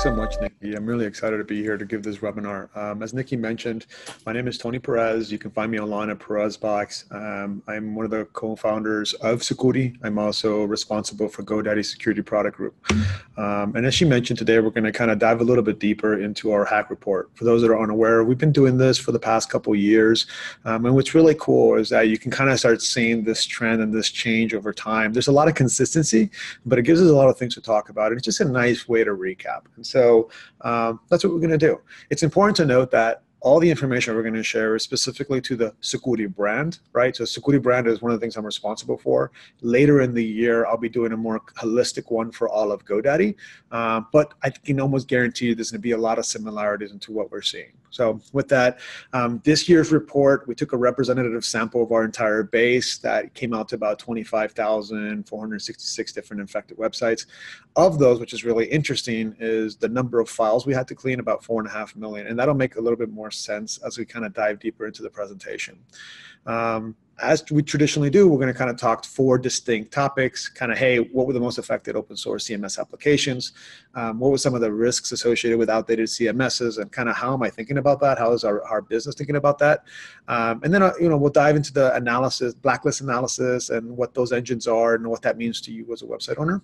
Thanks so much, Nikki. I'm really excited to be here to give this webinar. Um, as Nikki mentioned, my name is Tony Perez. You can find me online at PerezBox. Um, I'm one of the co-founders of Sucuri. I'm also responsible for GoDaddy Security Product Group. Um, and as she mentioned today, we're going to kind of dive a little bit deeper into our hack report. For those that are unaware, we've been doing this for the past couple years. Um, and what's really cool is that you can kind of start seeing this trend and this change over time. There's a lot of consistency, but it gives us a lot of things to talk about. And it's just a nice way to recap. And so um, that's what we're going to do. It's important to note that all the information we're going to share is specifically to the Sucuri brand, right? So Sucuri brand is one of the things I'm responsible for. Later in the year, I'll be doing a more holistic one for all of GoDaddy. Uh, but I can almost guarantee you there's going to be a lot of similarities into what we're seeing. So with that, um, this year's report, we took a representative sample of our entire base that came out to about 25,466 different infected websites. Of those, which is really interesting, is the number of files we had to clean, about four and a half million. And that'll make a little bit more sense as we kind of dive deeper into the presentation. Um, as we traditionally do, we're going to kind of talk four distinct topics. Kind of, hey, what were the most affected open source CMS applications? Um, what were some of the risks associated with outdated CMSs, and kind of how am I thinking about that? How is our, our business thinking about that? Um, and then, uh, you know, we'll dive into the analysis, blacklist analysis, and what those engines are, and what that means to you as a website owner.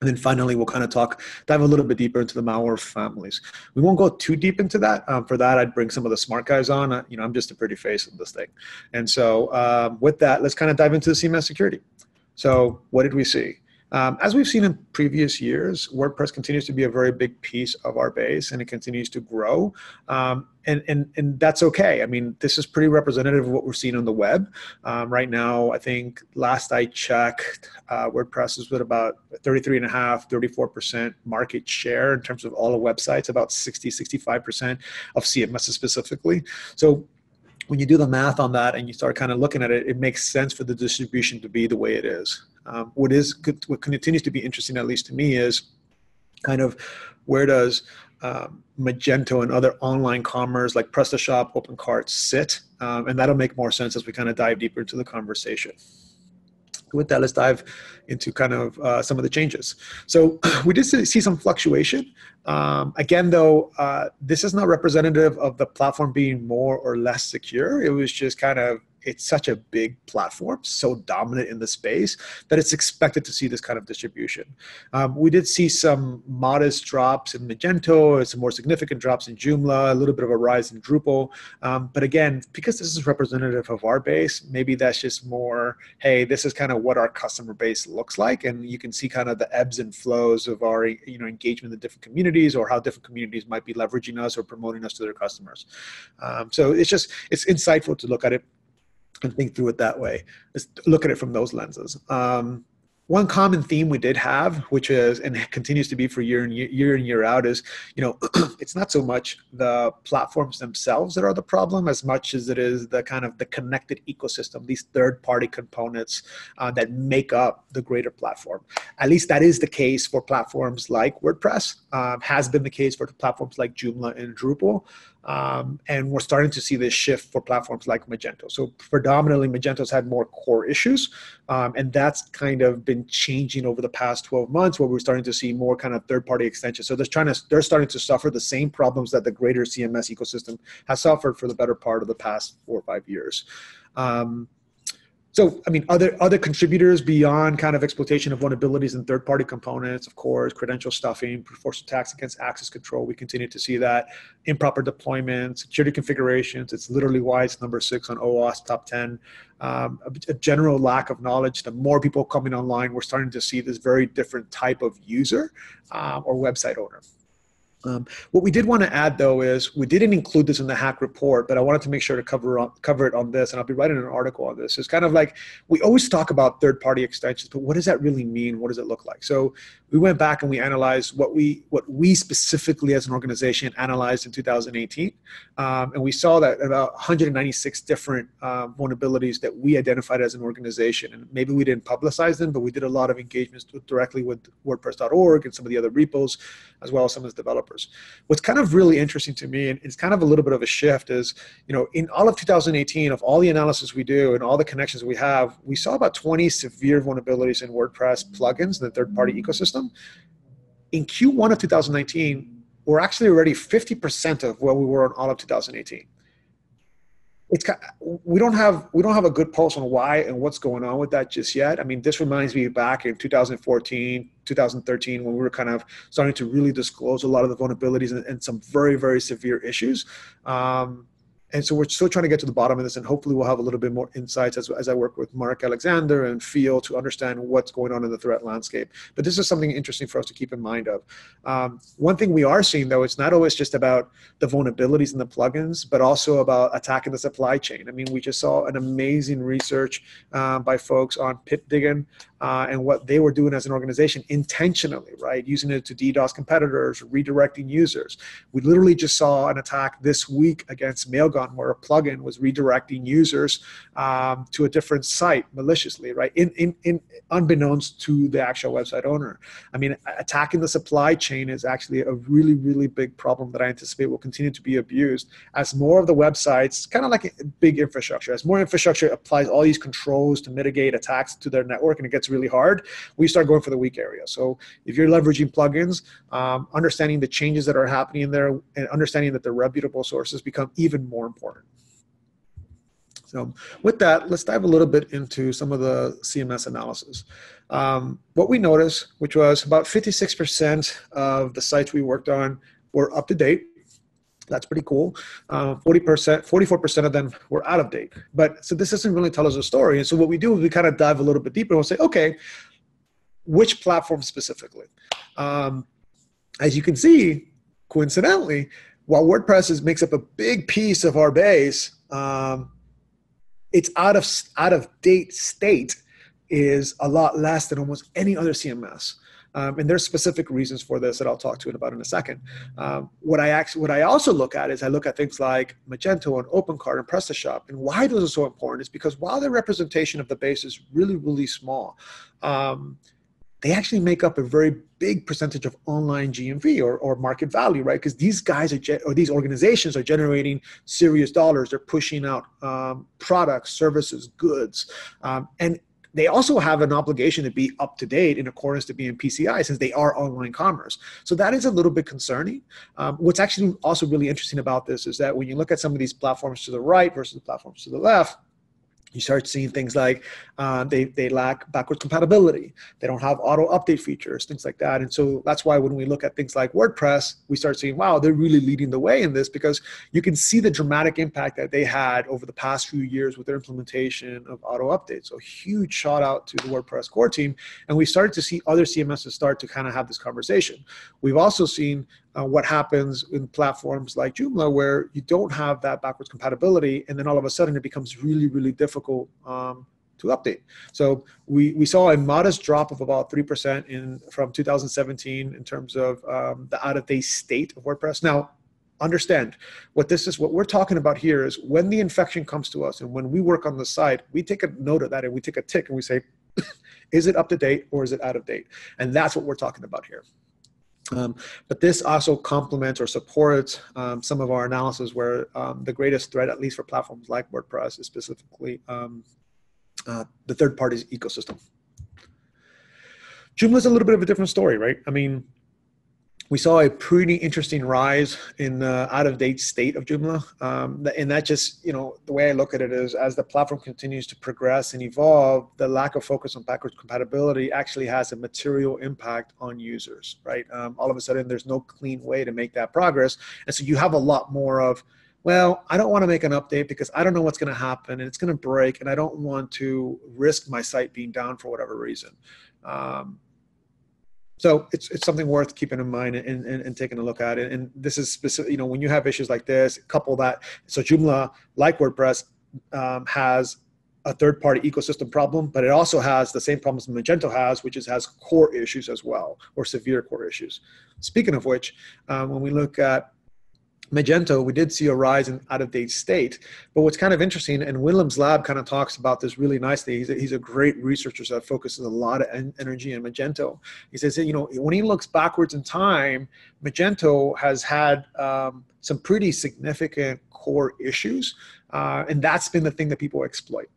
And then finally, we'll kind of talk, dive a little bit deeper into the malware families. We won't go too deep into that. Um, for that, I'd bring some of the smart guys on. Uh, you know, I'm just a pretty face of this thing. And so um, with that, let's kind of dive into the CMS security. So what did we see? Um, as we've seen in previous years, WordPress continues to be a very big piece of our base and it continues to grow. Um, and, and, and that's okay. I mean, this is pretty representative of what we're seeing on the web. Um, right now, I think last I checked, uh, WordPress is with about 33 and a half, 34% market share in terms of all the websites, about 60, 65% of CMS specifically. So when you do the math on that and you start kind of looking at it, it makes sense for the distribution to be the way it is. Um, what is what continues to be interesting, at least to me, is kind of where does um, Magento and other online commerce like PrestaShop, OpenCart sit, um, and that'll make more sense as we kind of dive deeper into the conversation. With that, let's dive into kind of uh, some of the changes. So we did see some fluctuation. Um, again, though, uh, this is not representative of the platform being more or less secure. It was just kind of it's such a big platform, so dominant in the space that it's expected to see this kind of distribution. Um, we did see some modest drops in Magento, some more significant drops in Joomla, a little bit of a rise in Drupal. Um, but again, because this is representative of our base, maybe that's just more, hey, this is kind of what our customer base looks like, and you can see kind of the ebbs and flows of our you know engagement in the different communities or how different communities might be leveraging us or promoting us to their customers. Um, so it's just it's insightful to look at it and think through it that way. Just look at it from those lenses. Um, one common theme we did have, which is and continues to be for year and year, year in year out, is you know it's not so much the platforms themselves that are the problem as much as it is the kind of the connected ecosystem, these third party components uh, that make up the greater platform. At least that is the case for platforms like WordPress. Um, has been the case for platforms like Joomla and Drupal. Um, and we're starting to see this shift for platforms like Magento. So predominantly, Magento's had more core issues, um, and that's kind of been changing over the past 12 months, where we're starting to see more kind of third-party extensions. So they're trying to they're starting to suffer the same problems that the greater CMS ecosystem has suffered for the better part of the past four or five years. Um, so i mean other other contributors beyond kind of exploitation of vulnerabilities and third party components of course credential stuffing force attacks against access control we continue to see that. Improper deployment security configurations it's literally why it's number six on OWASP top 10 um, a, a, general lack of knowledge the more people coming online we're starting to see this very different type of user um, or website owner um, what we did want to add though is we didn't include this in the hack report, but I wanted to make sure to cover on, cover it on this, and I'll be writing an article on this. It's kind of like we always talk about third-party extensions, but what does that really mean? What does it look like? So we went back and we analyzed what we what we specifically as an organization analyzed in 2018, um, and we saw that about 196 different uh, vulnerabilities that we identified as an organization, and maybe we didn't publicize them, but we did a lot of engagements directly with WordPress.org and some of the other repos, as well as some of the developers developers. What's kind of really interesting to me, and it's kind of a little bit of a shift, is you know in all of 2018, of all the analysis we do and all the connections we have, we saw about 20 severe vulnerabilities in WordPress plugins in the third-party ecosystem. in Q1 of 2019, we're actually already 50% of where we were in all of 2018 it's we don't have we don't have a good pulse on why and what's going on with that just yet. I mean, this reminds me back in 2014, 2013 when we were kind of starting to really disclose a lot of the vulnerabilities and, and some very very severe issues. Um, and so we're still trying to get to the bottom of this and hopefully we'll have a little bit more insights as, as i work with mark alexander and feel to understand what's going on in the threat landscape. But this is something interesting for us to keep in mind of. Um, one thing we are seeing though it's not always just about the vulnerabilities in the plugins but also about attacking the supply chain. I mean we just saw an amazing research uh, by folks on pit digging uh, and what they were doing as an organization intentionally, right? Using it to DDoS competitors, redirecting users. We literally just saw an attack this week against Mailgun where a plugin was redirecting users um, to a different site maliciously, right? In, in, in unbeknownst to the actual website owner. I mean, attacking the supply chain is actually a really, really big problem that I anticipate will continue to be abused as more of the websites, kind of like a big infrastructure, as more infrastructure applies all these controls to mitigate attacks to their network and it gets really hard, we start going for the weak area. So if you're leveraging plugins, um, understanding the changes that are happening in there and understanding that they're reputable sources become even more important. So with that, let's dive a little bit into some of the CMS analysis. Um, what we noticed, which was about 56% of the sites we worked on were up to date. That's pretty cool. Uh, 40%, 44% of them were out of date. But so this doesn't really tell us a story. And so what we do is we kind of dive a little bit deeper and we'll say, okay, which platform specifically? Um, as you can see, coincidentally, while WordPress is, makes up a big piece of our base, um, its out of out of date state is a lot less than almost any other CMS. Um, and there's specific reasons for this that I'll talk to in about in a second. Um, what I actually, what I also look at is I look at things like Magento and OpenCart and PrestaShop, and why those are so important is because while the representation of the base is really really small, um, they actually make up a very big percentage of online GMV or, or market value, right? Because these guys are ge- or these organizations are generating serious dollars. They're pushing out um, products, services, goods, um, and they also have an obligation to be up to date in accordance to being PCI since they are online commerce. So that is a little bit concerning. Um, what's actually also really interesting about this is that when you look at some of these platforms to the right versus the platforms to the left, you start seeing things like uh, they, they lack backwards compatibility. They don't have auto update features, things like that. And so that's why when we look at things like WordPress, we start seeing, wow, they're really leading the way in this because you can see the dramatic impact that they had over the past few years with their implementation of auto updates. So huge shout out to the WordPress core team. And we started to see other CMSs start to kind of have this conversation. We've also seen uh, what happens in platforms like Joomla where you don't have that backwards compatibility and then all of a sudden it becomes really, really difficult um, to update. So we, we saw a modest drop of about 3% in from 2017 in terms of um, the out-of-date state of WordPress. Now, understand what this is what we're talking about here is when the infection comes to us and when we work on the site we take a note of that and we take a tick and we say is it up to date or is it out of date and that's what we're talking about here um, but this also complements or supports um, some of our analysis where um, the greatest threat, at least for platforms like WordPress, is specifically um, uh, the third party's ecosystem. Joomla is a little bit of a different story, right? I mean, we saw a pretty interesting rise in the out of date state of Joomla. Um, and that just, you know, the way I look at it is as the platform continues to progress and evolve, the lack of focus on backwards compatibility actually has a material impact on users, right? Um, all of a sudden, there's no clean way to make that progress. And so you have a lot more of, well, I don't want to make an update because I don't know what's going to happen and it's going to break and I don't want to risk my site being down for whatever reason. Um, so it's, it's something worth keeping in mind and, and, and taking a look at. And this is specific, you know, when you have issues like this, couple that. So Joomla, like WordPress, um, has a third party ecosystem problem, but it also has the same problems Magento has, which is has core issues as well, or severe core issues. Speaking of which, um, when we look at Magento, we did see a rise in out of date state. But what's kind of interesting, and Willem's lab kind of talks about this really nicely. He's a, he's a great researcher that focuses a lot of en- energy on Magento. He says, that, you know, when he looks backwards in time, Magento has had um, some pretty significant core issues, uh, and that's been the thing that people exploit.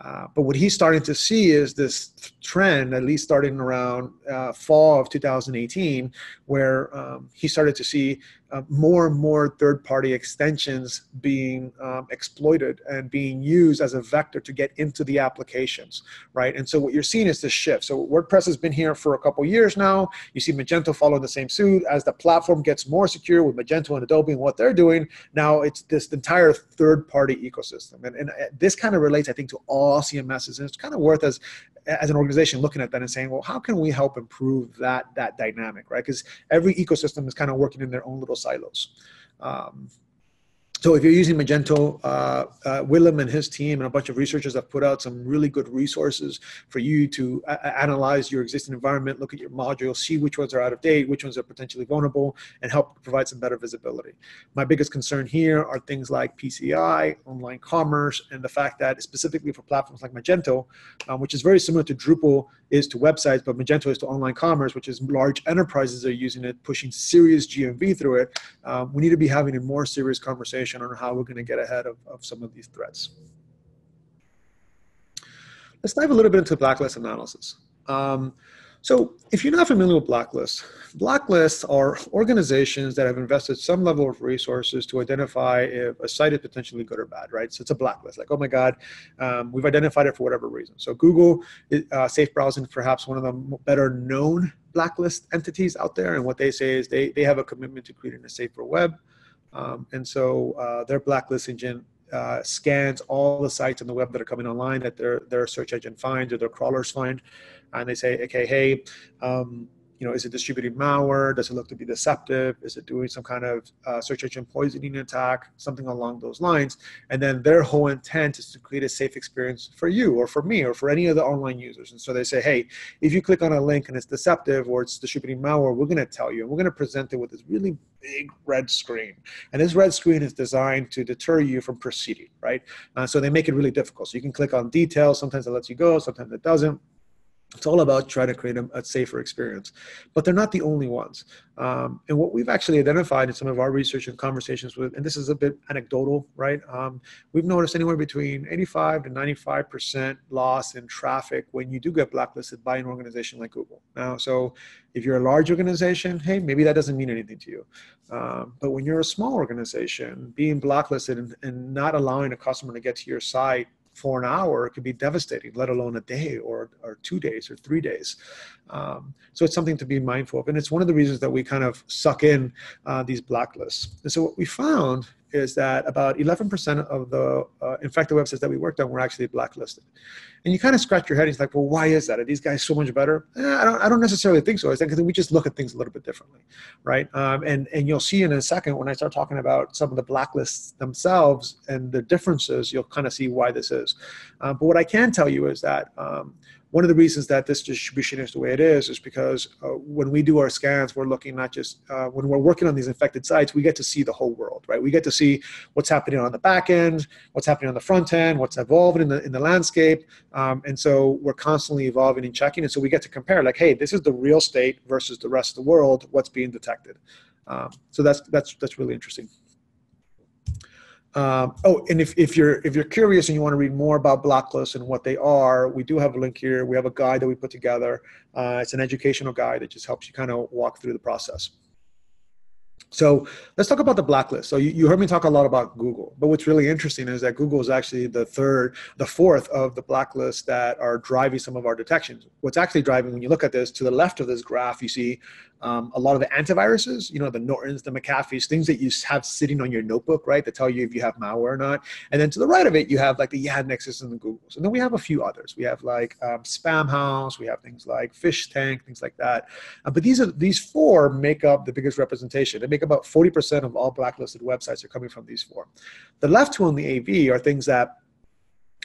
Uh, but what he's starting to see is this trend, at least starting around uh, fall of 2018, where um, he started to see uh, more and more third-party extensions being um, exploited and being used as a vector to get into the applications, right? And so what you're seeing is this shift. So WordPress has been here for a couple years now. You see Magento following the same suit. As the platform gets more secure with Magento and Adobe and what they're doing, now it's this entire third-party ecosystem. And, and this kind of relates, I think, to all CMSs. And it's kind of worth as as an organization looking at that and saying, well, how can we help improve that that dynamic, right? Because every ecosystem is kind of working in their own little silos. Um, so if you're using Magento, uh, uh, Willem and his team and a bunch of researchers have put out some really good resources for you to a- analyze your existing environment, look at your modules, see which ones are out of date, which ones are potentially vulnerable, and help provide some better visibility. My biggest concern here are things like PCI, online commerce, and the fact that specifically for platforms like Magento, um, which is very similar to Drupal is to websites, but Magento is to online commerce, which is large enterprises are using it, pushing serious GMV through it. Um, we need to be having a more serious conversation on how we're going to get ahead of, of some of these threats. Let's dive a little bit into blacklist analysis. Um, so if you're not familiar with blacklists, blacklists are organizations that have invested some level of resources to identify if a site is potentially good or bad, right? So it's a blacklist, like, oh my God, um, we've identified it for whatever reason. So Google, uh, Safe Browsing, perhaps one of the better known blacklist entities out there. And what they say is they, they have a commitment to creating a safer web. Um, and so uh, their blacklist engine uh, scans all the sites on the web that are coming online that their, their search engine finds or their crawlers find. And they say, okay, hey, um, you know, is it distributing malware? Does it look to be deceptive? Is it doing some kind of uh, search engine poisoning attack? Something along those lines. And then their whole intent is to create a safe experience for you or for me or for any of the online users. And so they say, hey, if you click on a link and it's deceptive or it's distributing malware, we're going to tell you and we're going to present it with this really big red screen. And this red screen is designed to deter you from proceeding, right? Uh, so they make it really difficult. So you can click on details. Sometimes it lets you go, sometimes it doesn't it's all about trying to create a, a, safer experience. But they're not the only ones. Um, and what we've actually identified in some of our research and conversations with, and this is a bit anecdotal, right? Um, we've noticed anywhere between 85 to 95% loss in traffic when you do get blacklisted by an organization like Google. Now, so if you're a large organization, hey, maybe that doesn't mean anything to you. Um, but when you're a small organization, being blacklisted and, and not allowing a customer to get to your site for an hour it could be devastating let alone a day or, or two days or three days. Um, so it's something to be mindful of. And it's one of the reasons that we kind of suck in uh, these blacklists and so what we found is that about 11% of the uh, infected websites that we worked on were actually blacklisted. And you kind of scratch your head. He's like, well, why is that? Are these guys so much better? Eh, I, don't, I don't necessarily think so. I think we just look at things a little bit differently, right? Um, and, and you'll see in a second when I start talking about some of the blacklists themselves and the differences, you'll kind of see why this is. Uh, but what I can tell you is that um, one of the reasons that this distribution is the way it is is because uh, when we do our scans, we're looking not just uh, when we're working on these infected sites, we get to see the whole world, right? We get to see what's happening on the back end, what's happening on the front end, what's evolving in the in the landscape, um, and so we're constantly evolving and checking, and so we get to compare, like, hey, this is the real state versus the rest of the world. What's being detected? Um, so that's that's that's really interesting. Um, oh, and if, if you're if you're curious and you want to read more about blacklists and what they are, we do have a link here. We have a guide that we put together. Uh, it's an educational guide that just helps you kind of walk through the process. So let's talk about the blacklist. So you, you, heard me talk a lot about Google, but what's really interesting is that Google is actually the third, the fourth of the blacklists that are driving some of our detections. What's actually driving, when you look at this, to the left of this graph, you see um, a lot of the antiviruses, you know, the Nortons, the McAfee's, things that you have sitting on your notebook, right, that tell you if you have malware or not. And then to the right of it, you have like the Yandexes and the Googles. And then we have a few others. We have like um, Spamhaus, we have things like PhishTank, things like that. Uh, but these are these four make up the biggest representation. They make about 40% of all blacklisted websites are coming from these four. The left two on the AV are things that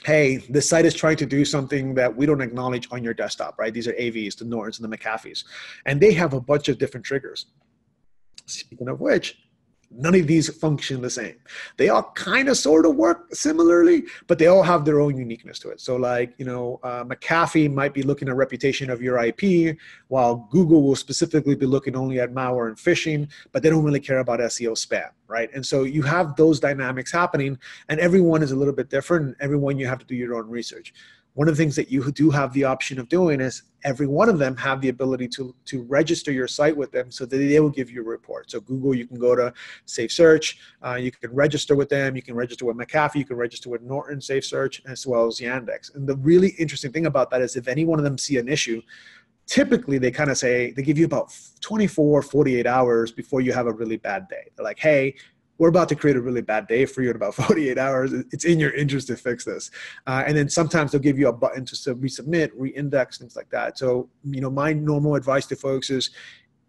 hey, this site is trying to do something that we don't acknowledge on your desktop, right? These are AVs, the Nortons and the McAfee's. And they have a bunch of different triggers. Speaking of which, None of these function the same. They all kind of sort of work similarly, but they all have their own uniqueness to it. So, like, you know, uh, McAfee might be looking at reputation of your IP, while Google will specifically be looking only at malware and phishing, but they don't really care about SEO spam, right? And so you have those dynamics happening, and everyone is a little bit different. Everyone you have to do your own research one of the things that you do have the option of doing is every one of them have the ability to, to register your site with them so that they will give you a report. So Google, you can go to Safe Search, uh, you can register with them, you can register with McAfee, you can register with Norton Safe Search, as well as Yandex. And the really interesting thing about that is if any one of them see an issue, typically they kind of say they give you about 24 48 hours before you have a really bad day they're like hey we're about to create a really bad day for you in about 48 hours. It's in your interest to fix this. Uh, and then sometimes they'll give you a button to resubmit, reindex, things like that. So, you know, my normal advice to folks is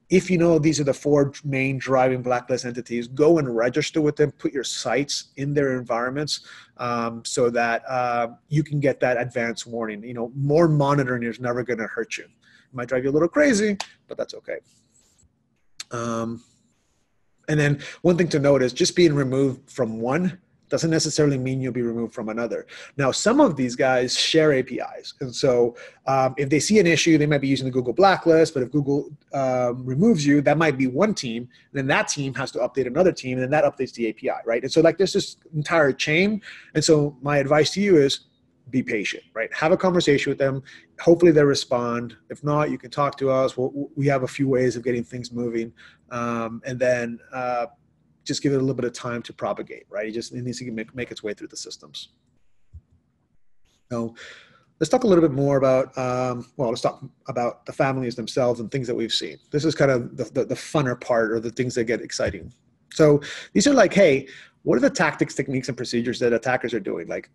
if you know these are the four main driving blacklist entities, go and register with them, put your sites in their environments um, so that uh, you can get that advance warning. You know, more monitoring is never going to hurt you. It might drive you a little crazy, but that's okay. Um, and then one thing to note is just being removed from one doesn't necessarily mean you'll be removed from another. Now, some of these guys share APIs. And so um, if they see an issue, they might be using the Google blacklist, but if Google um, removes you, that might be one team. then that team has to update another team, and then that updates the API, right? And so like there's this entire chain. And so my advice to you is be patient, right? Have a conversation with them. Hopefully they respond. If not, you can talk to us. We'll, we have a few ways of getting things moving. Um, and then uh, just give it a little bit of time to propagate, right? It just it needs to make, make its way through the systems. So let's talk a little bit more about, um, well, let's talk about the families themselves and things that we've seen. This is kind of the, the, the funner part or the things that get exciting. So these are like, hey, what are the tactics, techniques, and procedures that attackers are doing? Like,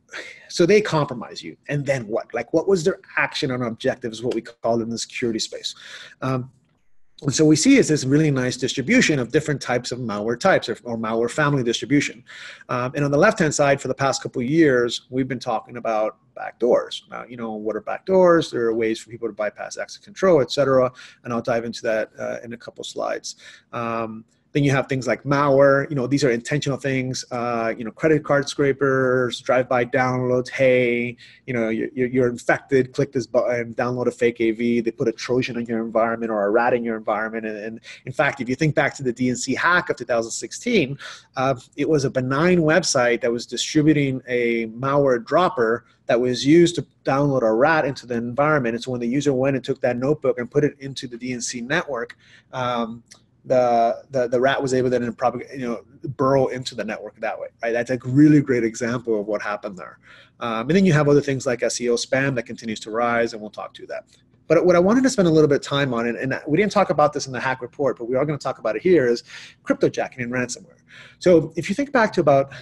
so they compromise you, and then what? Like, what was their action on objectives? What we call in the security space. Um, and so we see is this really nice distribution of different types of malware types or, or malware family distribution. Um, and on the left-hand side, for the past couple years, we've been talking about backdoors. Now, you know, what are backdoors? There are ways for people to bypass access control, et cetera. And I'll dive into that uh, in a couple slides. Um, then you have things like malware. You know, these are intentional things. Uh, you know, credit card scrapers, drive-by downloads. Hey, you know, you're, you're infected. Click this button. Download a fake AV. They put a Trojan in your environment or a rat in your environment. And, and in fact, if you think back to the DNC hack of 2016, uh, it was a benign website that was distributing a malware dropper that was used to download a rat into the environment. And so when the user went and took that notebook and put it into the DNC network. Um, the, the the rat was able to then propagate, you know, burrow into the network that way, right? That's a really great example of what happened there. Um, and then you have other things like SEO spam that continues to rise, and we'll talk to that. But what I wanted to spend a little bit of time on, and, and we didn't talk about this in the hack report, but we are going to talk about it here, is cryptojacking and ransomware. So if you think back to about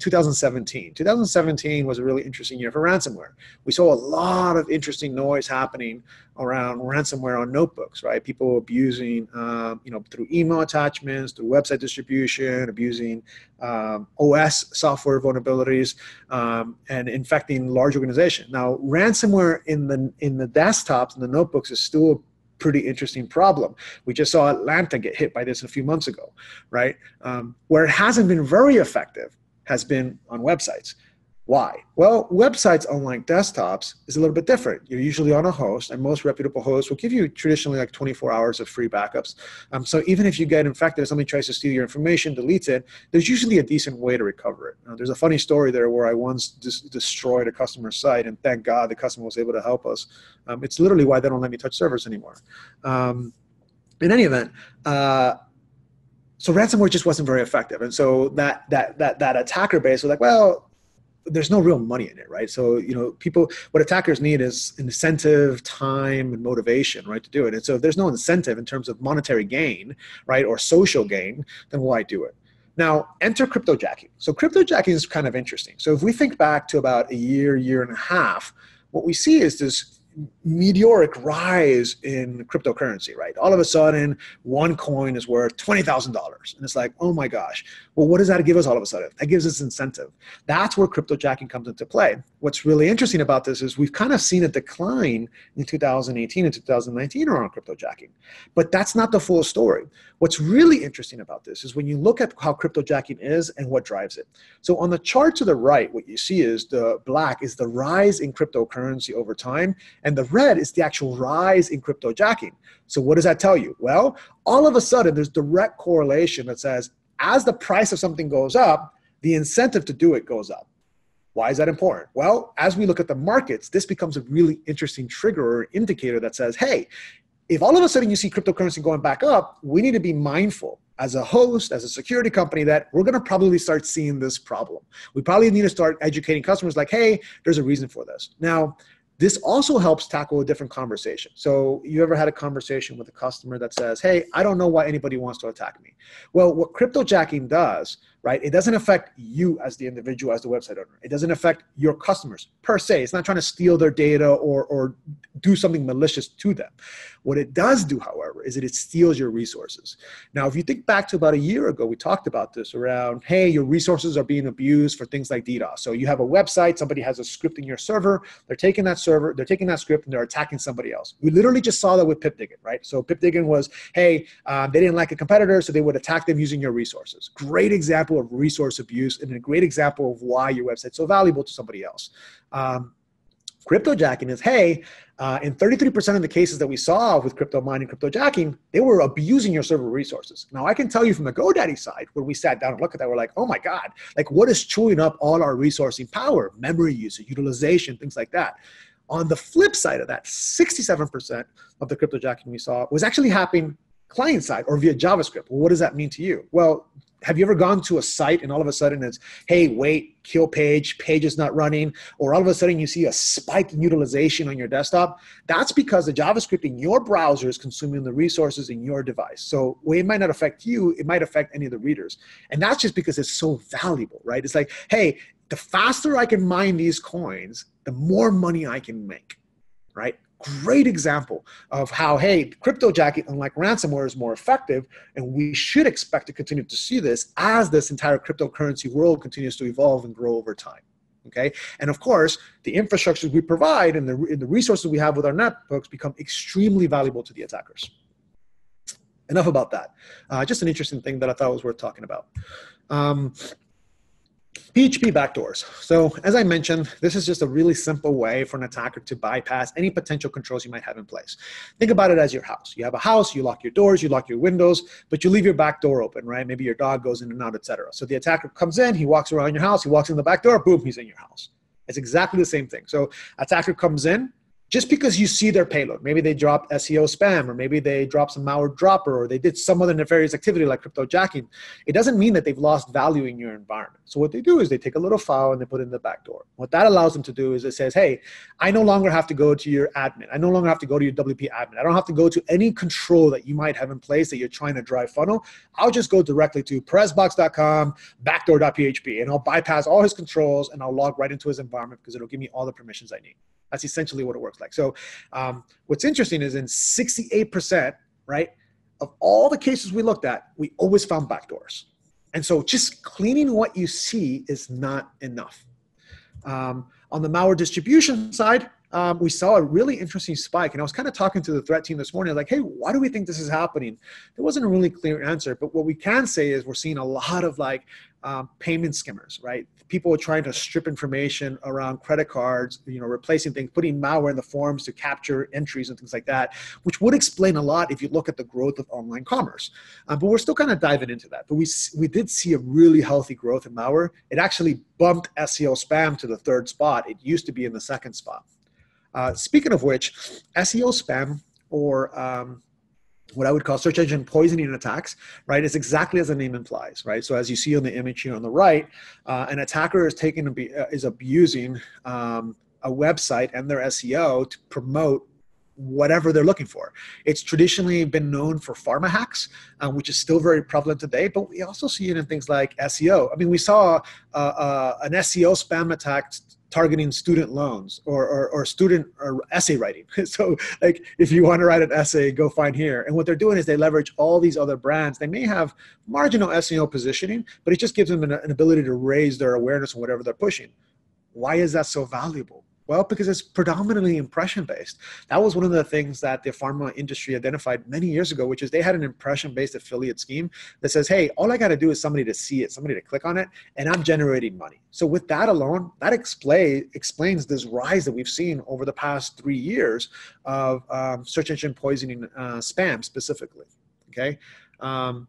2017. 2017 was a really interesting year for ransomware. We saw a lot of interesting noise happening around ransomware on notebooks, right? People abusing, um, you know, through email attachments, through website distribution, abusing um, OS software vulnerabilities, um, and infecting large organizations. Now, ransomware in the in the desktops and the notebooks is still a pretty interesting problem. We just saw Atlanta get hit by this a few months ago, right? Um, where it hasn't been very effective has been on websites. Why? Well, websites, unlike desktops, is a little bit different. You're usually on a host, and most reputable hosts will give you traditionally like 24 hours of free backups. Um, so even if you get infected, somebody tries to steal your information, deletes it, there's usually a decent way to recover it. There's a funny story there where I once dis- destroyed a customer's site, and thank God the customer was able to help us. Um, it's literally why they don't let me touch servers anymore. Um, in any event, uh, so ransomware just wasn't very effective. And so that that that that attacker base was like well there's no real money in it right? So you know people what attackers need is incentive time and motivation right to do it. And so if there's no incentive in terms of monetary gain right or social gain then why do it? Now enter cryptojacking so cryptojacking is kind of interesting. So if we think back to about a year year and a half what we see is this meteoric rise in cryptocurrency, right? All of a sudden, one coin is worth $20,000. And it's like, oh my gosh. Well, what does that give us all of a sudden? That gives us incentive. That's where cryptojacking comes into play. What's really interesting about this is we've kind of seen a decline in 2018 and 2019 around cryptojacking. But that's not the full story. What's really interesting about this is when you look at how cryptojacking is and what drives it. So on the chart to the right, what you see is the black is the rise in cryptocurrency over time and the red is the actual rise in crypto jacking. So what does that tell you? Well, all of a sudden there's direct correlation that says as the price of something goes up, the incentive to do it goes up. Why is that important? Well, as we look at the markets, this becomes a really interesting trigger or indicator that says, hey, if all of a sudden you see cryptocurrency going back up, we need to be mindful as a host, as a security company, that we're going to probably start seeing this problem. We probably need to start educating customers like, hey, there's a reason for this. Now, this also helps tackle a different conversation. So, you ever had a conversation with a customer that says, Hey, I don't know why anybody wants to attack me? Well, what cryptojacking does, right, it doesn't affect you as the individual, as the website owner. It doesn't affect your customers per se. It's not trying to steal their data or, or do something malicious to them. What it does do, however, is that it steals your resources. Now, if you think back to about a year ago, we talked about this around, hey, your resources are being abused for things like DDoS. So you have a website, somebody has a script in your server, they're taking that server, they're taking that script and they're attacking somebody else. We literally just saw that with Pipdigging, right? So Pipdigging was, hey, um, they didn't like a competitor, so they would attack them using your resources. Great example of resource abuse and a great example of why your website's so valuable to somebody else. Um, cryptojacking is hey uh, in 33% of the cases that we saw with crypto mining cryptojacking they were abusing your server resources. Now i can tell you from the godaddy side when we sat down and looked at that we're like oh my god like what is chewing up all our resourcing power? Memory usage utilization things like that. On the flip side of that 67% of the cryptojacking we saw was actually happening client side or via javascript. Well, what does that mean to you? Well have you ever gone to a site and all of a sudden it's hey wait kill page page is not running or all of a sudden you see a spike in utilization on your desktop? That's because the javascript in your browser is consuming the resources in your device. So it might not affect you it might affect any of the readers. And that's just because it's so valuable right? It's like hey the faster i can mine these coins the more money i can make right great example of how, hey, cryptojacking, unlike ransomware, is more effective. And we should expect to continue to see this as this entire cryptocurrency world continues to evolve and grow over time. Okay. And of course, the infrastructure we provide and the, and the resources we have with our networks become extremely valuable to the attackers. Enough about that. Uh, just an interesting thing that I thought was worth talking about. Um, PHP backdoors. So as I mentioned, this is just a really simple way for an attacker to bypass any potential controls you might have in place. Think about it as your house. You have a house, you lock your doors, you lock your windows, but you leave your back door open, right? Maybe your dog goes in and out, etc. So the attacker comes in, he walks around your house, he walks in the back door, boom, he's in your house. It's exactly the same thing. So attacker comes in, just because you see their payload, maybe they dropped SEO spam, or maybe they dropped some malware dropper, or they did some other nefarious activity like crypto jacking, it doesn't mean that they've lost value in your environment. So what they do is they take a little file and they put it in the back door. What that allows them to do is it says, hey, I no longer have to go to your admin. I no longer have to go to your WP admin. I don't have to go to any control that you might have in place that you're trying to drive funnel. I'll just go directly to perezbox.com, backdoor.php, and I'll bypass all his controls and I'll log right into his environment because it'll give me all the permissions I need. That's essentially what it works like. So, um, what's interesting is in 68%, right, of all the cases we looked at, we always found backdoors. And so, just cleaning what you see is not enough. Um, on the malware distribution side, um, we saw a really interesting spike. And I was kind of talking to the threat team this morning, like, hey, why do we think this is happening? There wasn't a really clear answer, but what we can say is we're seeing a lot of like um, payment skimmers, right? People are trying to strip information around credit cards, you know, replacing things, putting malware in the forms to capture entries and things like that, which would explain a lot if you look at the growth of online commerce. Um, but we're still kind of diving into that. But we we did see a really healthy growth in malware. It actually bumped SEO spam to the third spot. It used to be in the second spot. Uh, speaking of which, SEO spam or um, what I would call search engine poisoning attacks, right, is exactly as the name implies, right? So as you see on the image here on the right, uh, an attacker is taking uh, is abusing um, a website and their SEO to promote whatever they're looking for. It's traditionally been known for pharma hacks, um, which is still very prevalent today, but we also see it in things like SEO. I mean, we saw uh, uh, an SEO spam attack targeting student loans or, or, or, student or essay writing. So like if you want to write an essay, go find here. And what they're doing is they leverage all these other brands. They may have marginal SEO positioning, but it just gives them an, an ability to raise their awareness on whatever they're pushing. Why is that so valuable? Well, because it's predominantly impression based. That was one of the things that the pharma industry identified many years ago, which is they had an impression based affiliate scheme that says, hey, all I got to do is somebody to see it, somebody to click on it, and I'm generating money. So, with that alone, that explain, explains this rise that we've seen over the past three years of um, search engine poisoning uh, spam specifically. Okay. Um,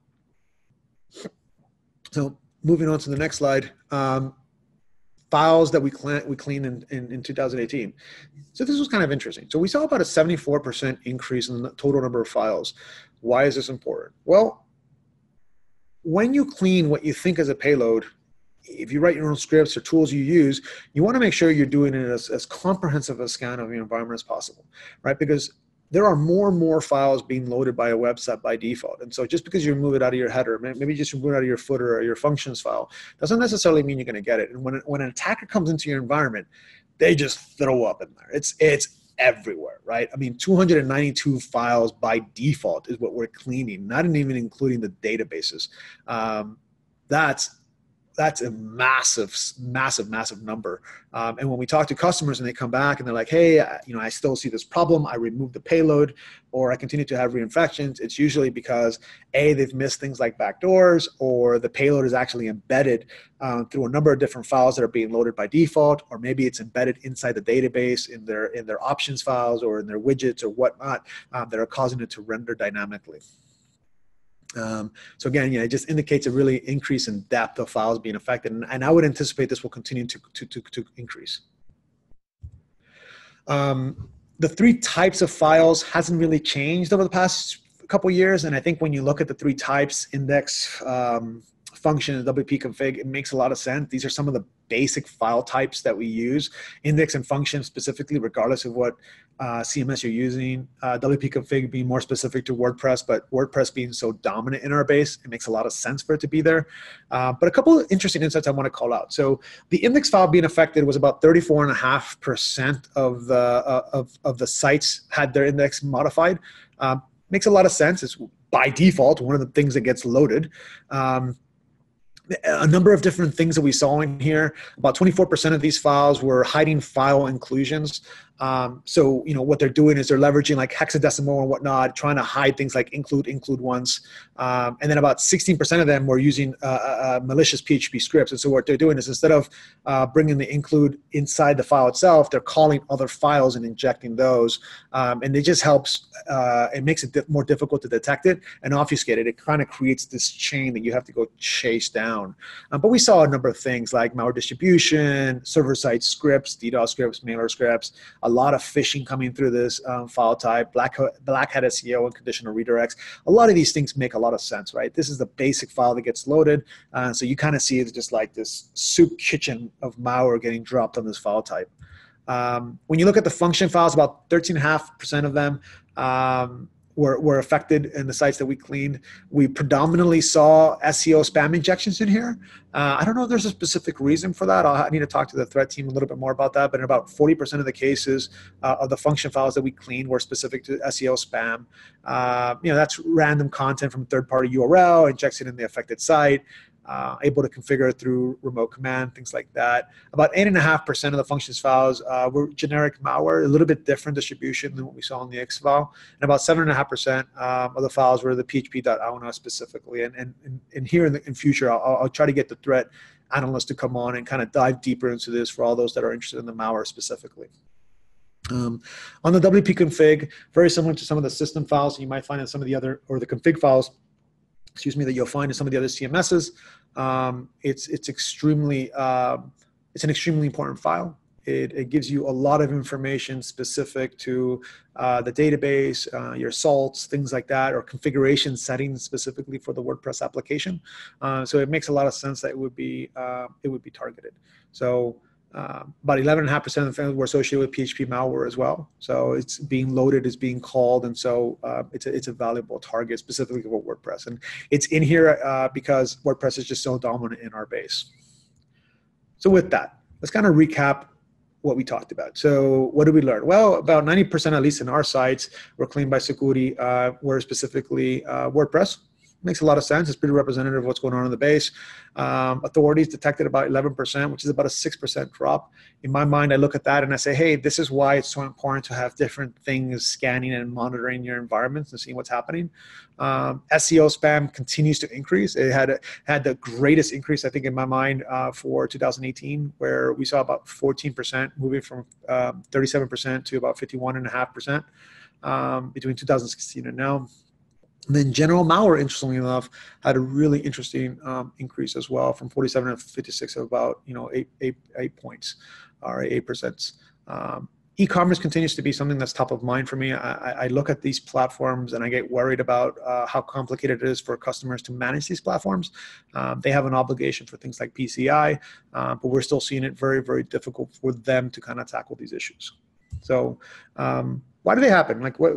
so, moving on to the next slide. Um, files that we, clean, we cleaned in, in, in 2018. So this was kind of interesting. So we saw about a 74% increase in the total number of files. Why is this important? Well, when you clean what you think is a payload, if you write your own scripts or tools you use, you want to make sure you're doing it as, as comprehensive a scan of your environment as possible, right? Because there are more and more files being loaded by a website by default. And so just because you remove it out of your header, maybe just remove it out of your footer or your functions file, doesn't necessarily mean you're going to get it. And when, when an attacker comes into your environment, they just throw up in there. It's, it's everywhere, right? I mean, 292 files by default is what we're cleaning, not even including the databases. Um, that's that's a massive, massive, massive number. Um, and when we talk to customers and they come back and they're like, "Hey, you know, I still see this problem. I removed the payload, or I continue to have reinfections," it's usually because a they've missed things like backdoors, or the payload is actually embedded um, through a number of different files that are being loaded by default, or maybe it's embedded inside the database in their in their options files or in their widgets or whatnot um, that are causing it to render dynamically. Um, so again, yeah, it just indicates a really increase in depth of files being affected, and, and I would anticipate this will continue to to to, to increase. Um, the three types of files hasn't really changed over the past couple years, and I think when you look at the three types, index, um, function, and WP config, it makes a lot of sense. These are some of the basic file types that we use, index and function specifically, regardless of what uh, CMS you're using. Uh, WP config being more specific to WordPress, but WordPress being so dominant in our base, it makes a lot of sense for it to be there. Uh, but a couple of interesting insights I want to call out. So the index file being affected was about 34.5% of the, uh, of, of the sites had their index modified. Um, makes a lot of sense. It's by default one of the things that gets loaded. Um, a number of different things that we saw in here. About 24% of these files were hiding file inclusions. Um, so, you know, what they're doing is they're leveraging like hexadecimal and whatnot, trying to hide things like include, include ones, Um, and then about 16% of them were using uh, uh, uh malicious PHP scripts. And so what they're doing is instead of uh, bringing the include inside the file itself, they're calling other files and injecting those. Um, and it just helps, uh, it makes it more difficult to detect it and obfuscate it. It kind of creates this chain that you have to go chase down. Um, but we saw a number of things like malware distribution, server-side scripts, DDoS scripts, mailer scripts, a lot of phishing coming through this um, file type, black, black hat SEO and conditional redirects. A lot of these things make a lot of sense, right? This is the basic file that gets loaded. Uh, so you kind of see it's just like this soup kitchen of malware getting dropped on this file type. Um, when you look at the function files, about 13.5% of them um, were, were affected in the sites that we cleaned. We predominantly saw SEO spam injections in here. Uh, I don't know if there's a specific reason for that. I'll, i need to talk to the threat team a little bit more about that. But in about 40% of the cases uh, of the function files that we cleaned were specific to SEO spam. Uh, you know, that's random content from third-party URL injected in the affected site uh, able to configure through remote command, things like that. About 8.5% of the functions files uh, were generic malware, a little bit different distribution than what we saw in the X file. And about 7.5% um, of the files were the php.anuna specifically. And, and, and here in the in future, I'll, I'll try to get the threat analyst to come on and kind of dive deeper into this for all those that are interested in the malware specifically. Um, on the WP config, very similar to some of the system files you might find in some of the other, or the config files, excuse me, that you'll find in some of the other CMSs. Um, it's it's extremely uh, it's an extremely important file. It, it, gives you a lot of information specific to uh, the database, uh, your salts, things like that, or configuration settings specifically for the WordPress application. Uh, so it makes a lot of sense that it would be uh, it would be targeted. So uh, about 11.5% of the families were associated with PHP malware as well. So it's being loaded, it's being called, and so uh, it's, a, it's a valuable target specifically for WordPress. And it's in here uh, because WordPress is just so dominant in our base. So with that, let's kind of recap what we talked about. So what did we learn? Well, about 90% at least in our sites were cleaned by security, uh, were specifically uh, WordPress makes a lot of sense. It's pretty representative of what's going on in the base. Um, authorities detected about 11%, which is about a 6% drop. In my mind, I look at that and I say, hey, this is why it's so important to have different things scanning and monitoring your environments and seeing what's happening. Um, SEO spam continues to increase. It had had the greatest increase, I think, in my mind uh, for 2018, where we saw about 14% moving from um, 37% to about 51.5% um, between 2016 and now. And then general malware, interestingly enough, had a really interesting um, increase as well from 47 to 56 of about you know eight, eight, eight points or eight percent. Um, e-commerce continues to be something that's top of mind for me. I, I look at these platforms and I get worried about uh, how complicated it is for customers to manage these platforms. Um, they have an obligation for things like PCI, uh, but we're still seeing it very, very difficult for them to kind of tackle these issues. So, um, why do they happen? Like, what?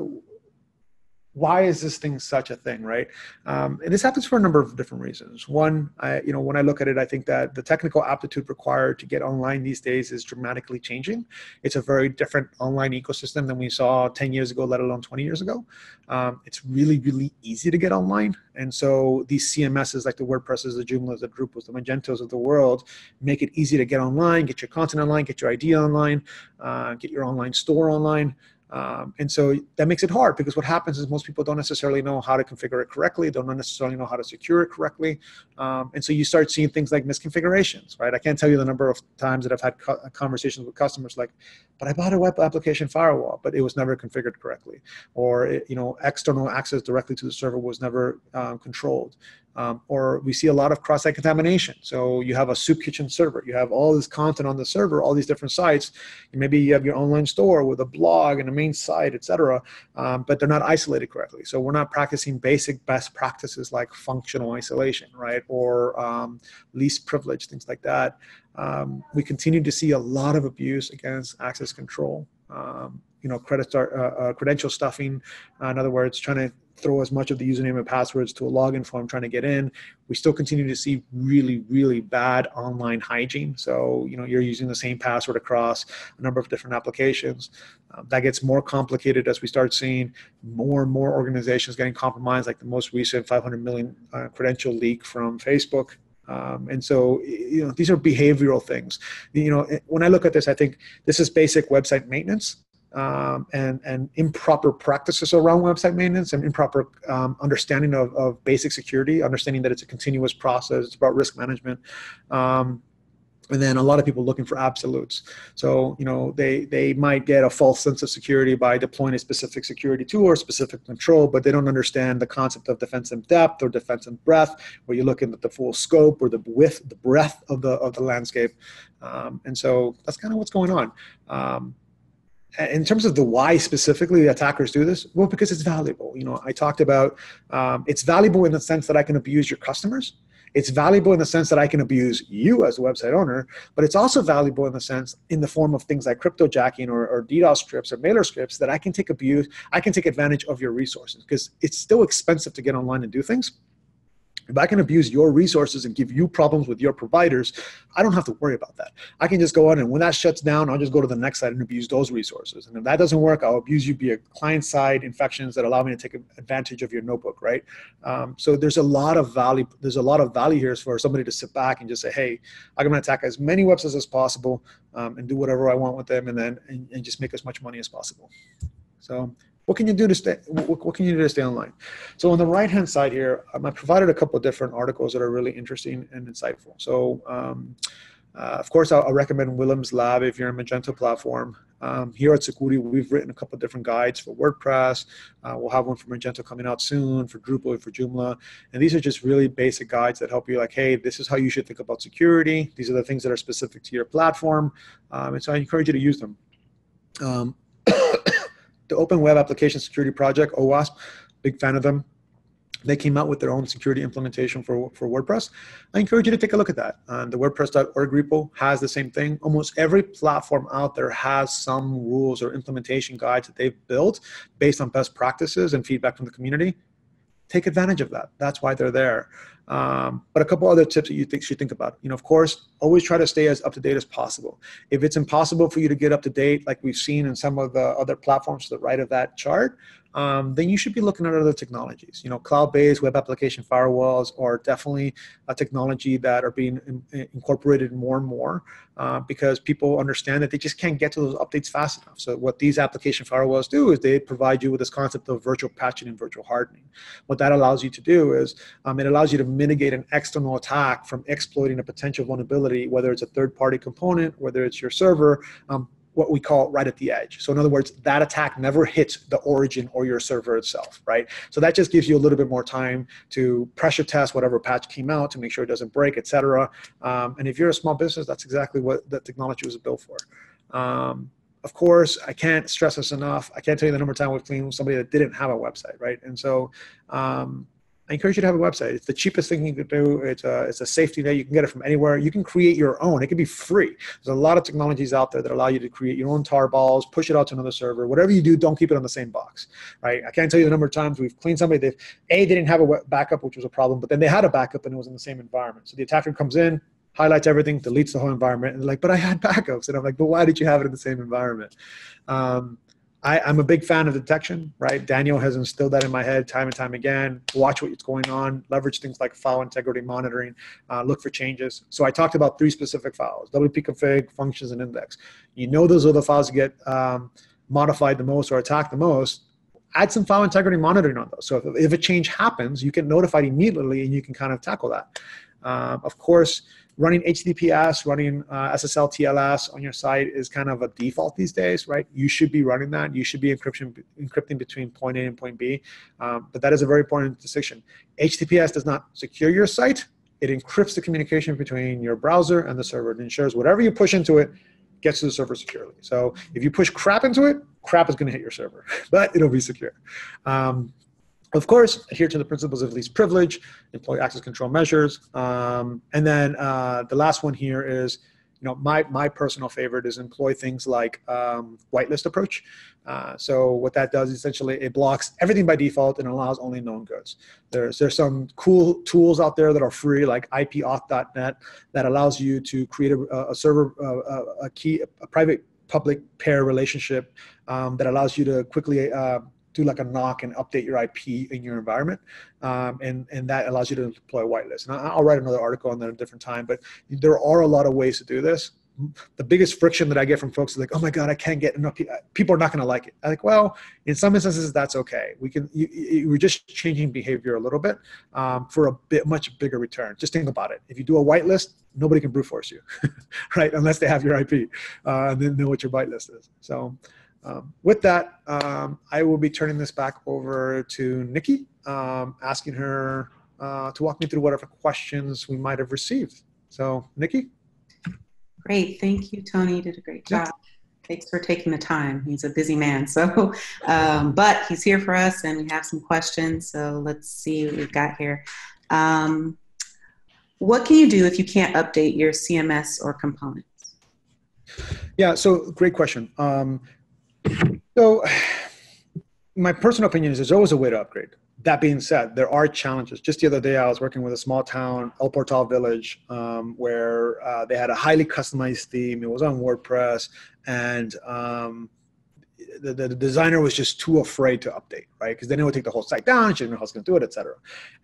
Why is this thing such a thing right? Um, and this happens for a number of different reasons. One I, you know when i look at it i think that the technical aptitude required to get online these days is dramatically changing. It's a very different online ecosystem than we saw 10 years ago let alone 20 years ago. Um, it's really really easy to get online. And so these cms's like the wordpresses the joomlas the drupals the magentos of the world make it easy to get online get your content online get your idea online uh, get your online store online um, and so that makes it hard because what happens is most people don't necessarily know how to configure it correctly, don't necessarily know how to secure it correctly. Um, and so you start seeing things like misconfigurations, right? I can't tell you the number of times that I've had co- conversations with customers like, but I bought a web application firewall, but it was never configured correctly. Or, it, you know, external access directly to the server was never um, controlled. Um, or we see a lot of cross-site contamination. So you have a soup kitchen server, you have all this content on the server, all these different sites. Maybe you have your online store with a blog and a main site, etc. Um, but they're not isolated correctly. So we're not practicing basic best practices like functional isolation, right, or um, least privilege, things like that. Um, we continue to see a lot of abuse against access control. Um, you know, credit start, uh, uh, credential stuffing. Uh, in other words, trying to throw as much of the username and passwords to a login form trying to get in. We still continue to see really, really bad online hygiene. So, you know, you're using the same password across a number of different applications. Um, that gets more complicated as we start seeing more and more organizations getting compromised, like the most recent 500 million uh, credential leak from Facebook. Um, and so, you know, these are behavioral things. You know, when I look at this, I think this is basic website maintenance um, and, and improper practices around website maintenance and improper um, understanding of, of basic security, understanding that it's a continuous process, it's about risk management. Um, and then a lot of people looking for absolutes so you know they they might get a false sense of security by deploying a specific security tool or specific control but they don't understand the concept of defense in depth or defense in breadth where you're looking at the full scope or the width the breadth of the of the landscape um, and so that's kind of what's going on um, in terms of the why specifically the attackers do this well because it's valuable. You know i talked about um, it's valuable in the sense that i can abuse your customers. It's valuable in the sense that i can abuse you as a website owner but it's also valuable in the sense in the form of things like cryptojacking or, or ddos scripts or mailer scripts that i can take abuse i can take advantage of your resources because it's still expensive to get online and do things if I can abuse your resources and give you problems with your providers, I don't have to worry about that. I can just go on and when that shuts down, I'll just go to the next site and abuse those resources. And if that doesn't work, I'll abuse you via client side infections that allow me to take advantage of your notebook, right? Um, so there's a lot of value. There's a lot of value here for somebody to sit back and just say, hey, I'm going to attack as many websites as possible um, and do whatever I want with them, and then and, and just make as much money as possible. So what can you do to stay? What, can you do to stay online? So on the right hand side here, um, I provided a couple of different articles that are really interesting and insightful. So um, uh, of course, I'll, I'll, recommend Willem's Lab if you're a Magento platform. Um, here at Sucuri, we've written a couple of different guides for WordPress. Uh, we'll have one for Magento coming out soon, for Drupal, for Joomla. And these are just really basic guides that help you like, hey, this is how you should think about security. These are the things that are specific to your platform. Um, and so I encourage you to use them. Um, the Open Web Application Security Project, OWASP, big fan of them. They came out with their own security implementation for, for WordPress. I encourage you to take a look at that. Um, the WordPress.org repo has the same thing. Almost every platform out there has some rules or implementation guides that they've built based on best practices and feedback from the community take advantage of that. That's why they're there. Um, but a couple other tips that you think should think about. You know, of course, always try to stay as up to date as possible. If it's impossible for you to get up to date, like we've seen in some of the other platforms to the right of that chart, um, then you should be looking at other technologies. You know, cloud-based web application firewalls are definitely a technology that are being in, incorporated more and more uh, because people understand that they just can't get to those updates fast enough. So what these application firewalls do is they provide you with this concept of virtual patching and virtual hardening. What that allows you to do is um, it allows you to mitigate an external attack from exploiting a potential vulnerability, whether it's a third-party component, whether it's your server, um, what we call right at the edge. So in other words, that attack never hits the origin or your server itself, right? So that just gives you a little bit more time to pressure test whatever patch came out to make sure it doesn't break, et cetera. Um, and if you're a small business, that's exactly what that technology was built for. Um, of course, I can't stress this enough. I can't tell you the number of times we've cleaned somebody that didn't have a website, right? And so um, I encourage you to have a website. It's the cheapest thing you can do. It's a, it's a safety net. You can get it from anywhere. You can create your own. It can be free. There's a lot of technologies out there that allow you to create your own tar balls, push it out to another server. Whatever you do, don't keep it on the same box, right? I can't tell you the number of times we've cleaned somebody that, A, they didn't have a backup, which was a problem, but then they had a backup and it was in the same environment. So the attacker comes in, highlights everything, deletes the whole environment, and like, but I had backups. And I'm like, but why did you have it in the same environment? Um, I, am a big fan of detection, right? Daniel has instilled that in my head time and time again. Watch what's going on, leverage things like file integrity monitoring, uh, look for changes. So I talked about three specific files, wp-config, functions, and index. You know those are the files that get um, modified the most or attacked the most. Add some file integrity monitoring on those. So if, if a change happens, you get notified immediately and you can kind of tackle that. Um, of course, running HTTPS, running uh, SSL TLS on your site is kind of a default these days, right? You should be running that. You should be encryption, encrypting between point A and point B. Um, but that is a very important distinction. HTTPS does not secure your site. It encrypts the communication between your browser and the server. It ensures whatever you push into it gets to the server securely. So if you push crap into it, crap is going to hit your server, but it'll be secure. Um, of course, adhere to the principles of least privilege, employ access control measures. Um, and then uh, the last one here is, you know, my, my personal favorite is employ things like um, whitelist approach. Uh, so what that does essentially, it blocks everything by default and allows only known goods. There's, there's some cool tools out there that are free like ipauth.net that allows you to create a, a server, a, a key, a private public pair relationship um, that allows you to quickly uh, do like a knock and update your IP in your environment, um, and and that allows you to deploy a whitelist. And I'll write another article on that at a different time. But there are a lot of ways to do this. The biggest friction that I get from folks is like, "Oh my God, I can't get enough. People are not going to like it." I'm like, well, in some instances, that's okay. We can. You, you, we're just changing behavior a little bit um, for a bit much bigger return. Just think about it. If you do a whitelist, nobody can brute force you, right? Unless they have your IP uh, and then know what your whitelist is. So. Um, with that, um, I will be turning this back over to Nikki, um, asking her uh, to walk me through whatever questions we might have received. So, Nikki? Great. Thank you, Tony. You did a great job. Thanks for taking the time. He's a busy man. So, um, but he's here for us and we have some questions. So, let's see what we've got here. Um, what can you do if you can't update your CMS or components? Yeah, so great question. Um, so, my personal opinion is there's always a way to upgrade. That being said, there are challenges. Just the other day, I was working with a small town, El Portal Village, um, where uh, they had a highly customized theme. It was on WordPress, and um, the, the, designer was just too afraid to update, right? Because then it would take the whole site down. She didn't know how it's going to do it, etc.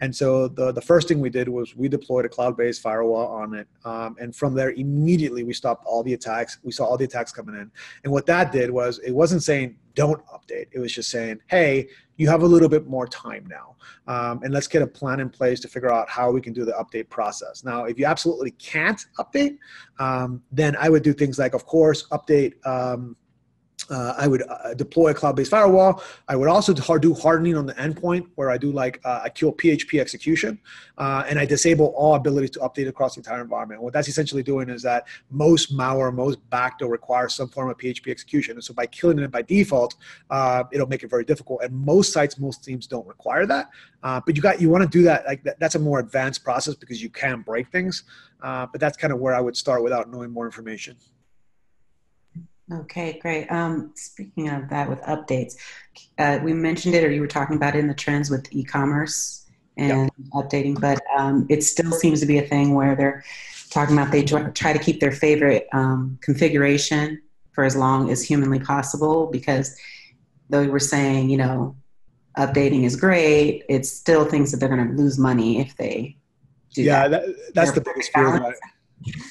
And so the, the first thing we did was we deployed a cloud-based firewall on it. Um, and from there, immediately we stopped all the attacks. We saw all the attacks coming in. And what that did was it wasn't saying don't update. It was just saying, hey, you have a little bit more time now. Um, and let's get a plan in place to figure out how we can do the update process. Now, if you absolutely can't update, um, then I would do things like, of course, update um, uh, I would uh, deploy a cloud-based firewall. I would also do hardening on the endpoint, where I do like uh, I kill PHP execution, uh, and I disable all ability to update across the entire environment. What that's essentially doing is that most malware, most backdoor requires some form of PHP execution, and so by killing it by default, uh, it'll make it very difficult. And most sites, most teams don't require that. Uh, but you got you want to do that like that, that's a more advanced process because you can break things. but that's kind of where I would start without knowing more information. Okay, great. Um, speaking of that, with updates, uh, we mentioned it, or you were talking about it in the trends with e-commerce and yeah. updating, but um, it still seems to be a thing where they're talking about they try to keep their favorite um, configuration for as long as humanly possible because though we're saying, you know, updating is great, it's still things that they're going to lose money if they do yeah, that. that that's the biggest fear.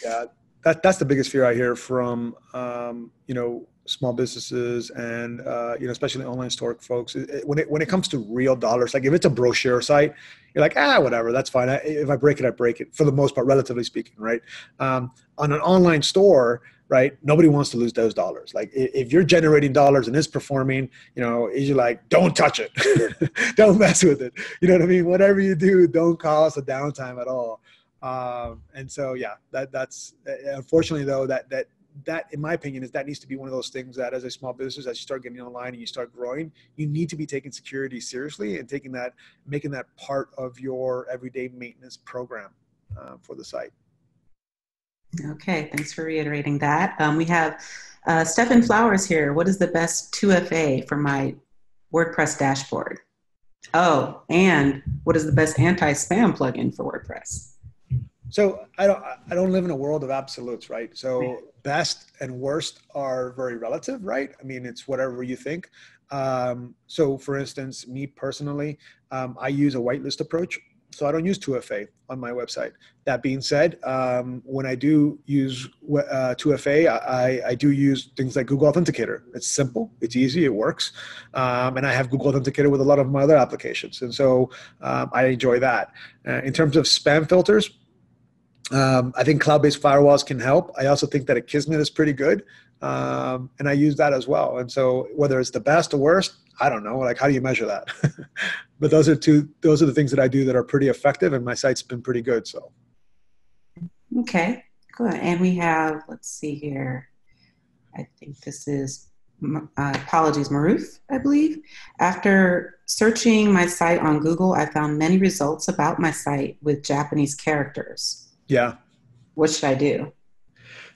yeah, that, that's the biggest fear I hear from, um, you know, small businesses and uh, you know especially online store folks. When it when it comes to real dollars like if it's a brochure site you're like ah whatever that's fine. I, if i break it i break it for the most part relatively speaking right? Um, on an online store right nobody wants to lose those dollars. Like if you're generating dollars and it's performing you know is you're like don't touch it. Don't mess with it. You know what i mean? Whatever you do don't cause a downtime at all um, and so yeah that that's unfortunately though that that that in my opinion is that needs to be one of those things that as a small business as you start getting online and you start growing you need to be taking security seriously and taking that making that part of your everyday maintenance program uh, for the site. Okay thanks for reiterating that. Um, we have uh, stefan flowers here. What is the best 2fa for my wordpress dashboard? Oh and what is the best anti-spam plugin for wordpress so I don't I don't live in a world of absolutes, right? So best and worst are very relative, right? I mean, it's whatever you think. Um, so for instance, me personally, um, I use a whitelist approach. So I don't use 2FA on my website. That being said, um, when I do use uh, 2FA, I, I, do use things like Google Authenticator. It's simple, it's easy, it works. Um, and I have Google Authenticator with a lot of my other applications. And so um, I enjoy that. Uh, in terms of spam filters, um, I think cloud-based firewalls can help. I also think that Akismet is pretty good, um, and I use that as well. And so, whether it's the best or worst, I don't know. Like, how do you measure that? but those are two. Those are the things that I do that are pretty effective, and my site's been pretty good. So, okay, good. And we have. Let's see here. I think this is. Uh, apologies, Maruth, I believe. After searching my site on Google, I found many results about my site with Japanese characters. Yeah. What should I do?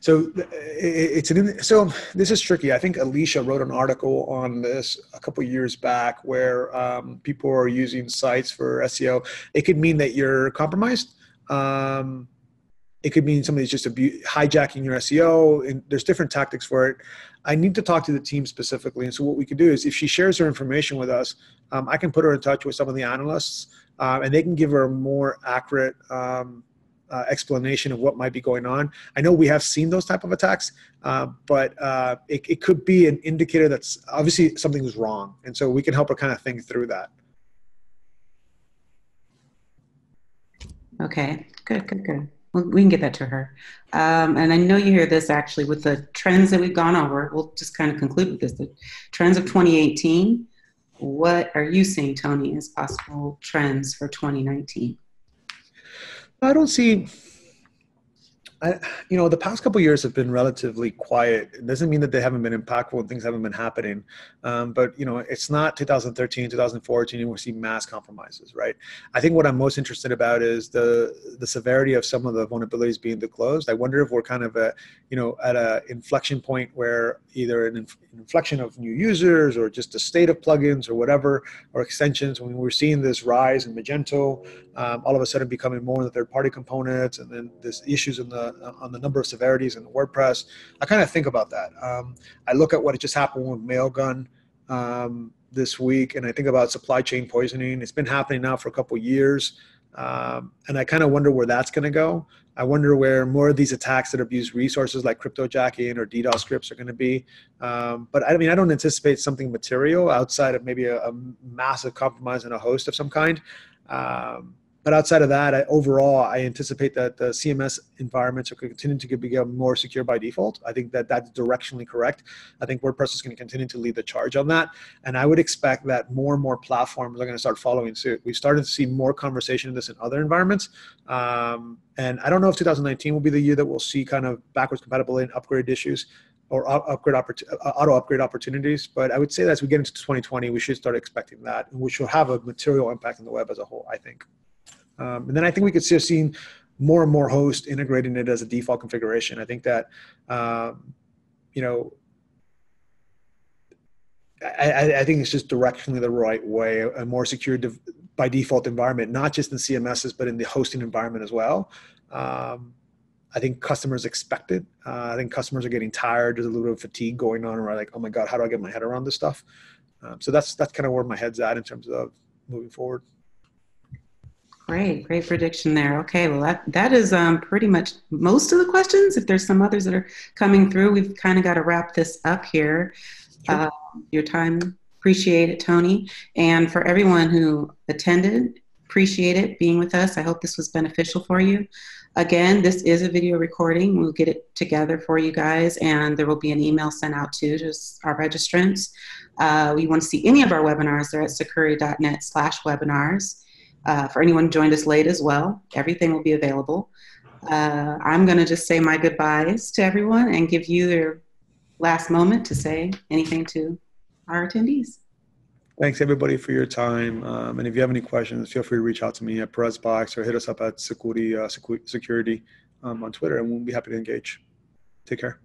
So it's an so this is tricky. I think Alicia wrote an article on this a couple years back where um, people are using sites for SEO. It could mean that you're compromised. Um, it could mean somebody's just abu- hijacking your SEO, and there's different tactics for it. I need to talk to the team specifically, and so what we could do is if she shares her information with us, um, I can put her in touch with some of the analysts, um, and they can give her a more accurate um, uh, explanation of what might be going on. I know we have seen those type of attacks, uh, but uh, it, it could be an indicator that's obviously something wrong, and so we can help her kind of think through that. Okay, good, good, good. Well, we can get that to her. Um, and I know you hear this actually with the trends that we've gone over. We'll just kind of conclude with this. The trends of 2018. What are you seeing, Tony, as possible trends for 2019? I don't see I, you know, the past couple years have been relatively quiet. It doesn't mean that they haven't been impactful and things haven't been happening. Um, but, you know, it's not 2013, 2014, and we see mass compromises, right? I think what I'm most interested about is the the severity of some of the vulnerabilities being disclosed. I wonder if we're kind of, a, you know, at a inflection point where either an, inf- inflection of new users or just a state of plugins or whatever, or extensions, when we're seeing this rise in Magento, um, all of a sudden becoming more in the third-party components, and then this issues in the on the number of severities in WordPress. I kind of think about that. Um, I look at what just happened with Mailgun um, this week, and I think about supply chain poisoning. It's been happening now for a couple years, um, and I kind of wonder where that's going to go. I wonder where more of these attacks that abuse resources like cryptojacking or DDoS scripts are going to be. Um, but I mean, I don't anticipate something material outside of maybe a, a massive compromise in a host of some kind. Um, but outside of that, I, overall, I anticipate that the CMS environments are going to continue to become more secure by default. I think that that's directionally correct. I think WordPress is going to continue to lead the charge on that. And I would expect that more and more platforms are going to start following suit. We've started to see more conversation in this in other environments. Um, and I don't know if 2019 will be the year that we'll see kind of backwards compatibility and upgrade issues or upgrade uh, auto upgrade opportunities. But I would say that as we get into 2020, we should start expecting that, and which will have a material impact on the web as a whole. I think. Um, and then I think we could see seeing more and more hosts integrating it as a default configuration. I think that, um, you know, I, I, think it's just directionally the right way. A more secure by default environment, not just in CMSs, but in the hosting environment as well. Um, I think customers expect it. Uh, I think customers are getting tired. There's a little bit of fatigue going on, and like, oh my god, how do I get my head around this stuff? Um, so that's that's kind of where my head's at in terms of moving forward. Great, great prediction there. Okay, well that that is um, pretty much most of the questions. If there's some others that are coming through, we've kind of got to wrap this up here. Sure. Uh, your time, appreciate it, Tony, and for everyone who attended, appreciate it being with us. I hope this was beneficial for you. Again, this is a video recording. We'll get it together for you guys, and there will be an email sent out to just our registrants. Uh, we want to see any of our webinars, they're at sucuri.net slash webinars. Uh, for anyone who joined us late as well, everything will be available. Uh, I'm going to just say my goodbyes to everyone and give you your last moment to say anything to our attendees. Thanks everybody for your time. Um, and if you have any questions, feel free to reach out to me at perezbox or hit us up at Security, uh, Security um, on Twitter, and we'll be happy to engage. Take care.